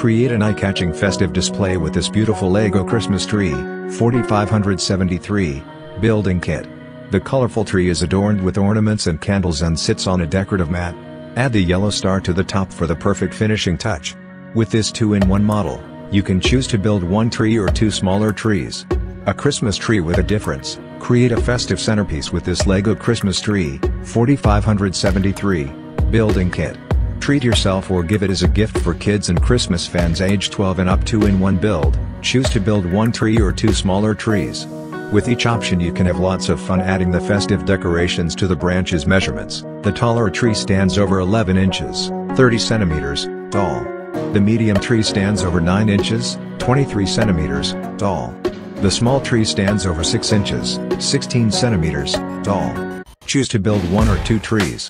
Create an eye-catching festive display with this beautiful Lego Christmas tree, 4573, building kit. The colorful tree is adorned with ornaments and candles and sits on a decorative mat. Add the yellow star to the top for the perfect finishing touch. With this 2-in-1 model, you can choose to build one tree or two smaller trees. A Christmas tree with a difference. Create a festive centerpiece with this LEGO Christmas tree, 4573, building kit. Treat yourself or give it as a gift for kids and Christmas fans age 12 and up 2 in one build, choose to build one tree or two smaller trees. With each option you can have lots of fun adding the festive decorations to the branches measurements. The taller tree stands over 11 inches, 30 centimeters, tall. The medium tree stands over 9 inches, 23 centimeters, tall. The small tree stands over 6 inches, 16 centimeters, tall. Choose to build one or two trees.